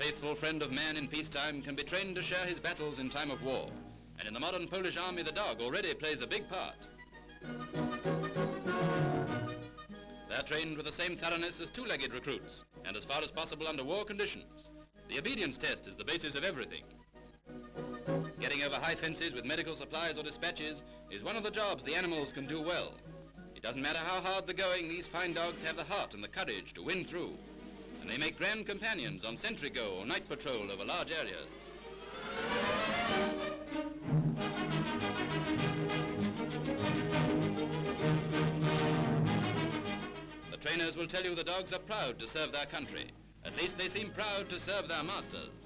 faithful friend of man in peacetime can be trained to share his battles in time of war. And in the modern Polish army, the dog already plays a big part. They're trained with the same thoroughness as two-legged recruits, and as far as possible under war conditions. The obedience test is the basis of everything. Getting over high fences with medical supplies or dispatches is one of the jobs the animals can do well. It doesn't matter how hard the going, these fine dogs have the heart and the courage to win through. And they make grand companions on sentry go or night patrol over large areas. The trainers will tell you the dogs are proud to serve their country. At least they seem proud to serve their masters.